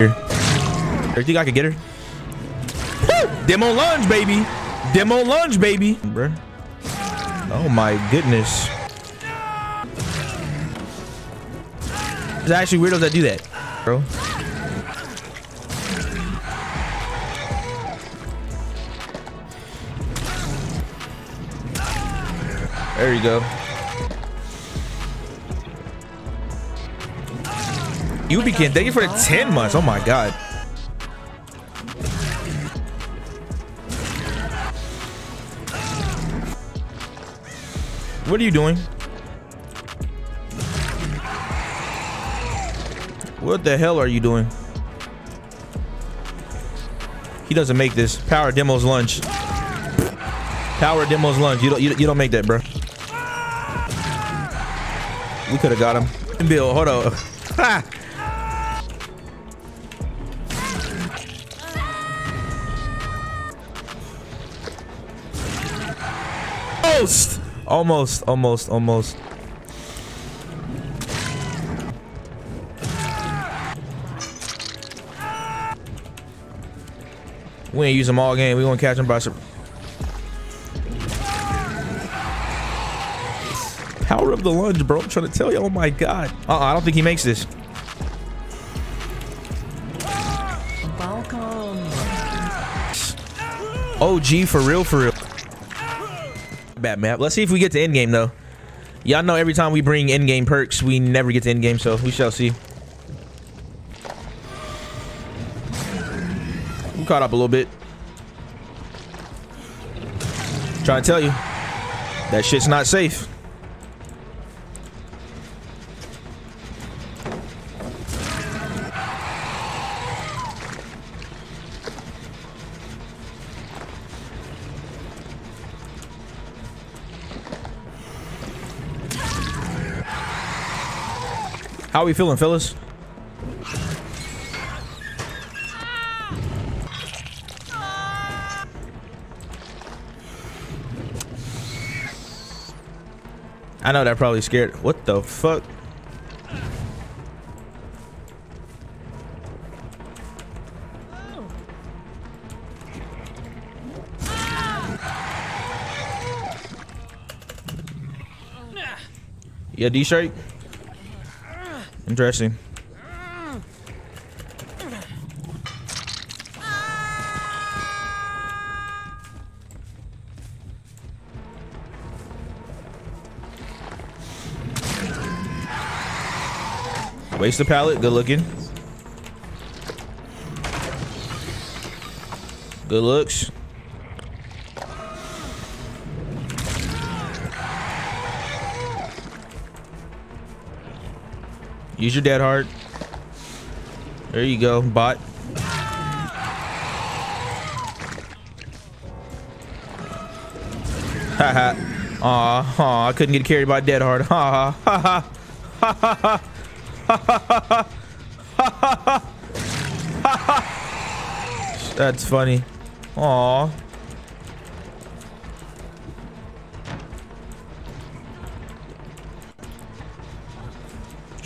here. You think I could get her? Demo lunge, baby. Demo lunge, baby. Bruh. Oh my goodness. There's actually weirdos that do that, bro. There you go. Ubikin, thank you for the 10 months. Oh my god. What are you doing? What the hell are you doing? He doesn't make this. Power demos lunge. Power demos lunge. You don't you, you don't make that, bro. We could have got him. Bill, hold on. Ha! Almost. Almost, almost, almost. We ain't use them all game. We gonna catch them by some. Power of the lunge, bro. I'm trying to tell you. Oh my god. Uh, -uh I don't think he makes this. Welcome. OG for real, for real. Bad map. Let's see if we get to end game though. Y'all know every time we bring in game perks, we never get to end game, so we shall see. We caught up a little bit. Trying to tell you, that shit's not safe. How are we feeling, fellas? I know that probably scared. What the fuck? Yeah, D strike. Interesting. Waste the pallet. Good looking. Good looks. Use your Dead Hard. There you go, bot. Haha. Aw, aw, I couldn't get carried by Dead Hard. Ha ha ha ha ha ha ha ha ha That's funny. Aw.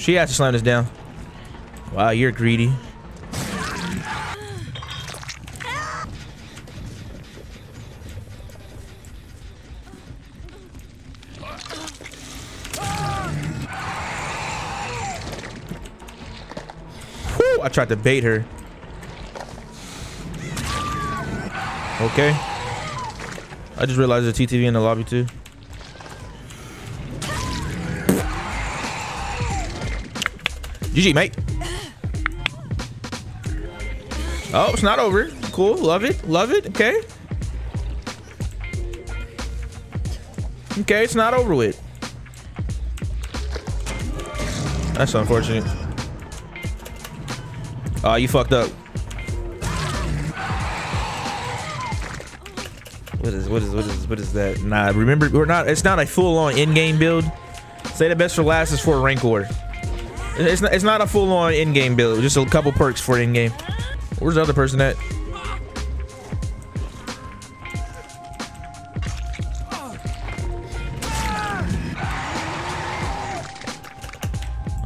She has to slam this down. Wow, you're greedy. I tried to bait her. Okay. I just realized there's a TTV in the lobby too. GG, mate. Oh, it's not over. Cool. Love it. Love it. Okay. Okay, it's not over with. That's unfortunate. Oh, you fucked up. What is what is what is what is that? Nah, remember we're not it's not a full-on in-game build. Say the best for last is for Rancor. It's not, it's not a full-on in-game build. Just a couple perks for in-game. Where's the other person at?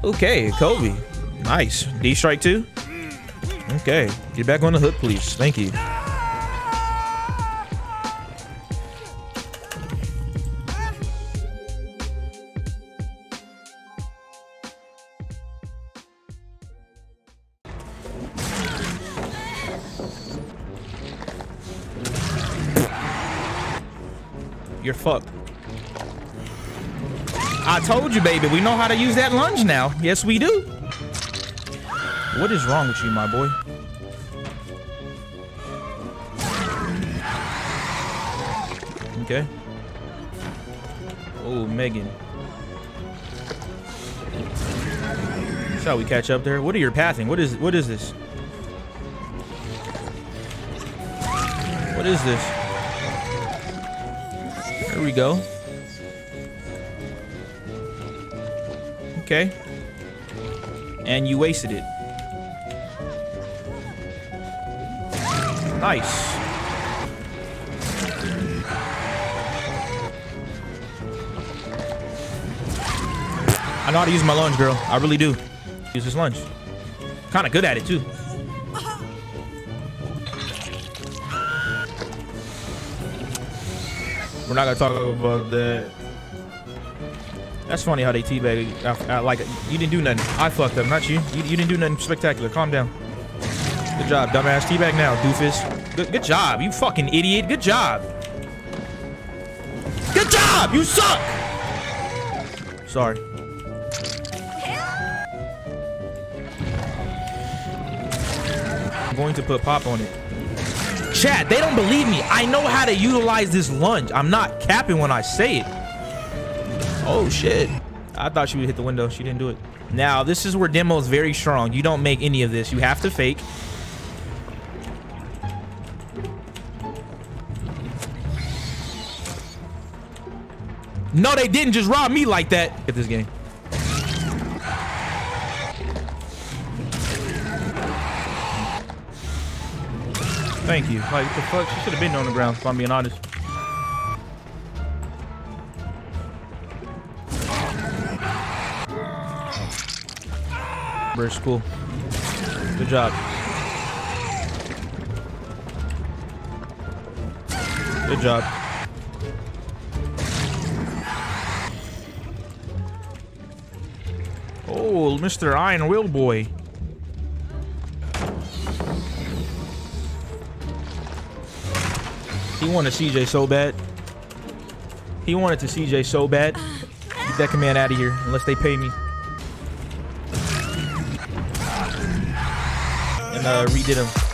Okay, Kobe. Nice. D strike two. Okay. Get back on the hook, please. Thank you. You're fucked. I told you, baby. We know how to use that lunge now. Yes, we do. What is wrong with you, my boy? Okay. Oh, Megan. Shall we catch up there? What are your pathing? What is what is this? What is this? There we go. Okay. And you wasted it. Nice. I know how to use my lunge, girl. I really do. Use this lunge. Kind of good at it, too. We're not gonna talk about that. That's funny how they teabag. Like. You didn't do nothing. I fucked up, not you. you. You didn't do nothing spectacular. Calm down. Good job, dumbass. Teabag now, doofus. Good, good job. You fucking idiot. Good job. Good job. You suck. Sorry. I'm going to put pop on it. Chat, they don't believe me. I know how to utilize this lunge. I'm not capping when I say it. Oh, shit. I thought she would hit the window. She didn't do it. Now, this is where demo is very strong. You don't make any of this. You have to fake. No, they didn't just rob me like that. Get this game. Thank you. Like, the fuck? She should have been on the ground, if I'm being honest. Very cool. Good job. Good job. Oh, Mr. Iron Will Boy. He wanted CJ so bad. He wanted to CJ so bad. Get that command out of here, unless they pay me. And uh, redid him.